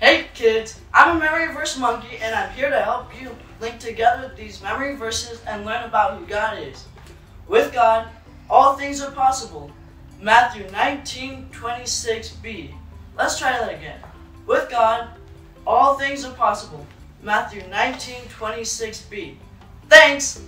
Hey kids, I'm a memory verse monkey and I'm here to help you link together these memory verses and learn about who God is. With God, all things are possible. Matthew 19, 26b. Let's try that again. With God, all things are possible. Matthew 19, 26b. Thanks!